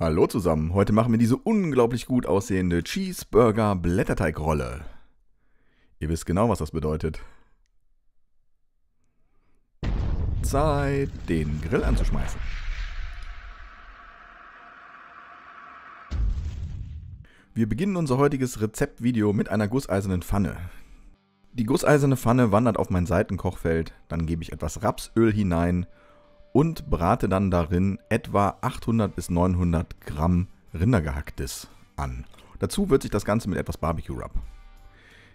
Hallo zusammen, heute machen wir diese unglaublich gut aussehende Cheeseburger Blätterteigrolle. Ihr wisst genau, was das bedeutet. Zeit, den Grill anzuschmeißen. Wir beginnen unser heutiges Rezeptvideo mit einer gusseisernen Pfanne. Die gusseiserne Pfanne wandert auf mein Seitenkochfeld, dann gebe ich etwas Rapsöl hinein und brate dann darin etwa 800 bis 900 Gramm Rindergehacktes an. Dazu wird sich das Ganze mit etwas Barbecue Rub.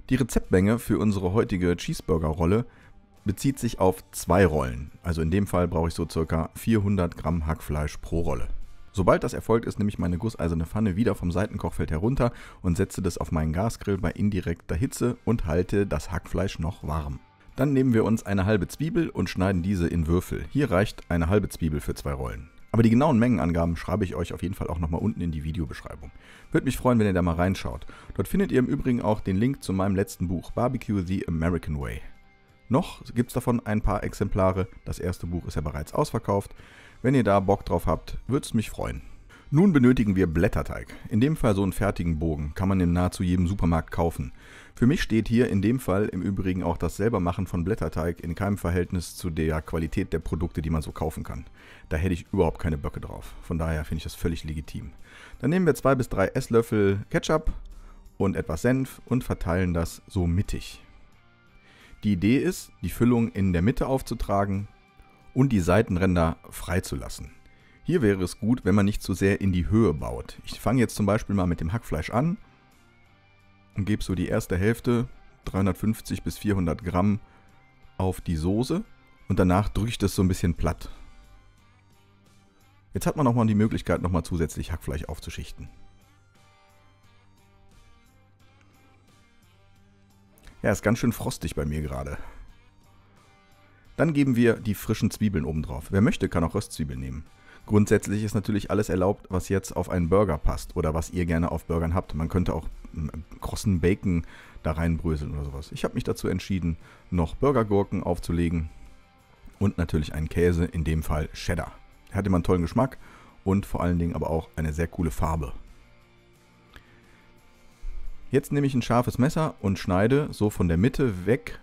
Die Rezeptmenge für unsere heutige Cheeseburger-Rolle bezieht sich auf zwei Rollen. Also in dem Fall brauche ich so circa 400 Gramm Hackfleisch pro Rolle. Sobald das erfolgt ist, nehme ich meine gusseiserne Pfanne wieder vom Seitenkochfeld herunter und setze das auf meinen Gasgrill bei indirekter Hitze und halte das Hackfleisch noch warm. Dann nehmen wir uns eine halbe Zwiebel und schneiden diese in Würfel. Hier reicht eine halbe Zwiebel für zwei Rollen. Aber die genauen Mengenangaben schreibe ich euch auf jeden Fall auch nochmal unten in die Videobeschreibung. Würde mich freuen, wenn ihr da mal reinschaut. Dort findet ihr im Übrigen auch den Link zu meinem letzten Buch, Barbecue the American Way. Noch gibt es davon ein paar Exemplare. Das erste Buch ist ja bereits ausverkauft. Wenn ihr da Bock drauf habt, würde es mich freuen. Nun benötigen wir Blätterteig. In dem Fall so einen fertigen Bogen, kann man in nahezu jedem Supermarkt kaufen. Für mich steht hier in dem Fall im Übrigen auch das Selbermachen von Blätterteig in keinem Verhältnis zu der Qualität der Produkte, die man so kaufen kann. Da hätte ich überhaupt keine Böcke drauf. Von daher finde ich das völlig legitim. Dann nehmen wir zwei bis drei Esslöffel Ketchup und etwas Senf und verteilen das so mittig. Die Idee ist, die Füllung in der Mitte aufzutragen und die Seitenränder freizulassen. Hier wäre es gut, wenn man nicht zu sehr in die Höhe baut. Ich fange jetzt zum Beispiel mal mit dem Hackfleisch an und gebe so die erste Hälfte, 350 bis 400 Gramm, auf die Soße und danach drücke ich das so ein bisschen platt. Jetzt hat man auch mal die Möglichkeit, nochmal zusätzlich Hackfleisch aufzuschichten. Ja, ist ganz schön frostig bei mir gerade. Dann geben wir die frischen Zwiebeln oben drauf. Wer möchte, kann auch Röstzwiebeln nehmen. Grundsätzlich ist natürlich alles erlaubt, was jetzt auf einen Burger passt oder was ihr gerne auf Burgern habt. Man könnte auch krossen Bacon da reinbröseln oder sowas. Ich habe mich dazu entschieden, noch Burgergurken aufzulegen und natürlich einen Käse, in dem Fall Cheddar. Er hat immer einen tollen Geschmack und vor allen Dingen aber auch eine sehr coole Farbe. Jetzt nehme ich ein scharfes Messer und schneide so von der Mitte weg,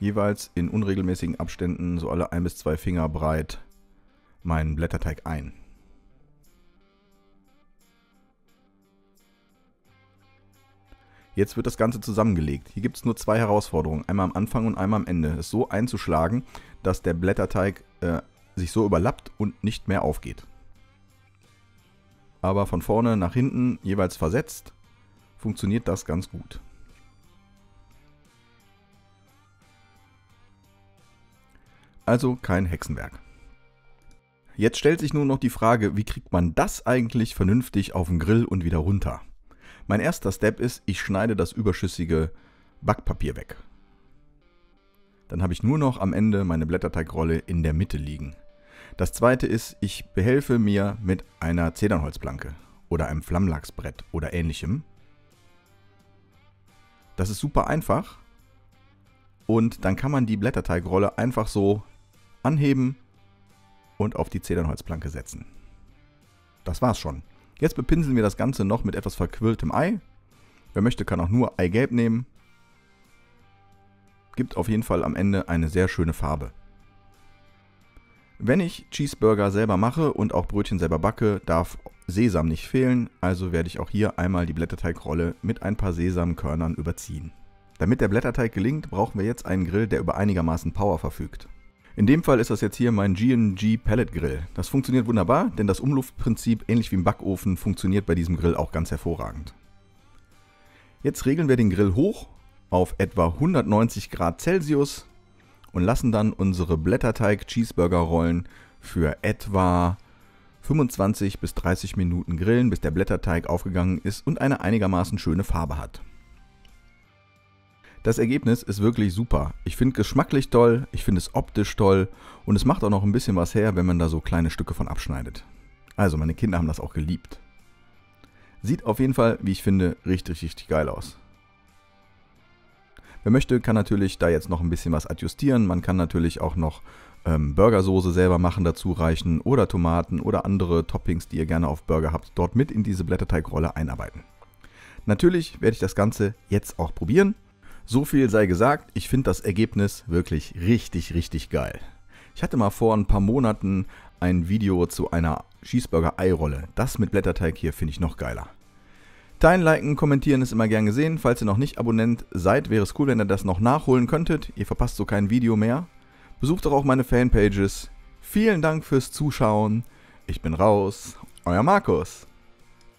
jeweils in unregelmäßigen Abständen, so alle ein bis zwei Finger breit, meinen Blätterteig ein. Jetzt wird das Ganze zusammengelegt. Hier gibt es nur zwei Herausforderungen, einmal am Anfang und einmal am Ende. Es so einzuschlagen, dass der Blätterteig äh, sich so überlappt und nicht mehr aufgeht. Aber von vorne nach hinten jeweils versetzt, funktioniert das ganz gut. Also kein Hexenwerk. Jetzt stellt sich nun noch die Frage, wie kriegt man das eigentlich vernünftig auf den Grill und wieder runter? Mein erster Step ist, ich schneide das überschüssige Backpapier weg. Dann habe ich nur noch am Ende meine Blätterteigrolle in der Mitte liegen. Das zweite ist, ich behelfe mir mit einer Zedernholzplanke oder einem Flammlachsbrett oder ähnlichem. Das ist super einfach und dann kann man die Blätterteigrolle einfach so anheben und auf die Zedernholzplanke setzen. Das war's schon. Jetzt bepinseln wir das Ganze noch mit etwas verquirltem Ei. Wer möchte, kann auch nur Eigelb nehmen. Gibt auf jeden Fall am Ende eine sehr schöne Farbe. Wenn ich Cheeseburger selber mache und auch Brötchen selber backe, darf Sesam nicht fehlen, also werde ich auch hier einmal die Blätterteigrolle mit ein paar Sesamkörnern überziehen. Damit der Blätterteig gelingt, brauchen wir jetzt einen Grill, der über einigermaßen Power verfügt. In dem Fall ist das jetzt hier mein G&G Pellet Grill. Das funktioniert wunderbar, denn das Umluftprinzip, ähnlich wie im Backofen, funktioniert bei diesem Grill auch ganz hervorragend. Jetzt regeln wir den Grill hoch auf etwa 190 Grad Celsius und lassen dann unsere Blätterteig Cheeseburger Rollen für etwa 25 bis 30 Minuten grillen, bis der Blätterteig aufgegangen ist und eine einigermaßen schöne Farbe hat. Das Ergebnis ist wirklich super. Ich finde geschmacklich toll, ich finde es optisch toll und es macht auch noch ein bisschen was her, wenn man da so kleine Stücke von abschneidet. Also meine Kinder haben das auch geliebt. Sieht auf jeden Fall, wie ich finde, richtig, richtig geil aus. Wer möchte, kann natürlich da jetzt noch ein bisschen was adjustieren. Man kann natürlich auch noch ähm, Burgersoße selber machen dazu reichen oder Tomaten oder andere Toppings, die ihr gerne auf Burger habt, dort mit in diese Blätterteigrolle einarbeiten. Natürlich werde ich das Ganze jetzt auch probieren. So viel sei gesagt, ich finde das Ergebnis wirklich richtig, richtig geil. Ich hatte mal vor ein paar Monaten ein Video zu einer Cheeseburger-Eirolle. Das mit Blätterteig hier finde ich noch geiler. Teilen, liken, kommentieren ist immer gern gesehen. Falls ihr noch nicht Abonnent seid, wäre es cool, wenn ihr das noch nachholen könntet. Ihr verpasst so kein Video mehr. Besucht doch auch meine Fanpages. Vielen Dank fürs Zuschauen. Ich bin raus. Euer Markus.